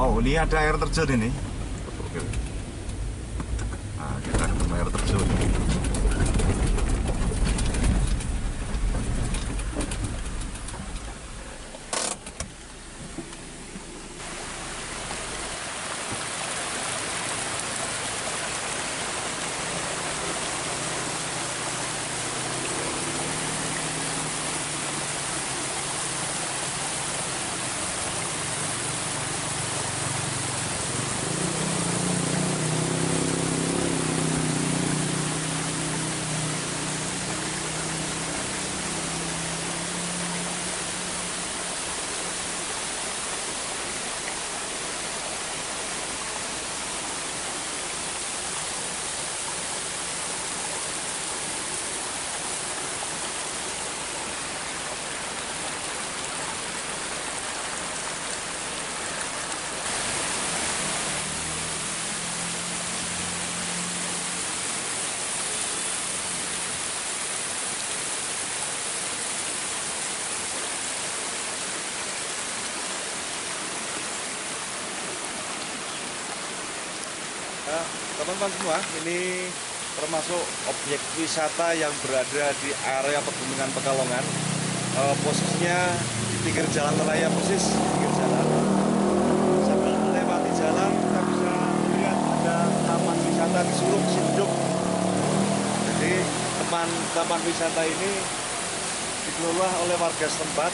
Oh, ini ada air terjun ini. Oke. Nah, kita ketemu air terjun. Ya, teman-teman semua, ini termasuk objek wisata yang berada di area pegunungan Pekalongan. Eh, posisinya di pinggir jalan raya persis, di pinggir jalan. Sambil melewati jalan, kita bisa melihat ada taman wisata di Suruk Sinduk. Jadi teman taman wisata ini dikelola oleh warga setempat.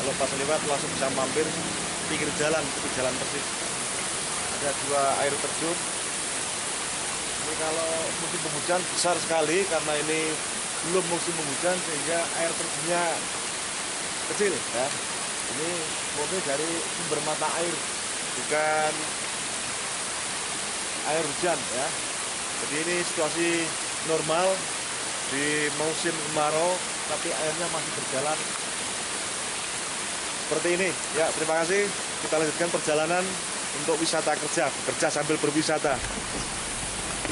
Kalau pas lewat langsung bisa mampir pinggir jalan, di jalan persis ada dua air terjun kalau musim penghujan besar sekali karena ini belum musim penghujan sehingga air terjunnya kecil ya. Ini murni dari sumber mata air bukan air hujan ya. Jadi ini situasi normal di musim kemarau tapi airnya masih berjalan seperti ini. Ya terima kasih. Kita lanjutkan perjalanan untuk wisata kerja, kerja sambil berwisata.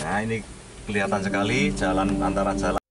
Nah, ini kelihatan sekali jalan antara jalan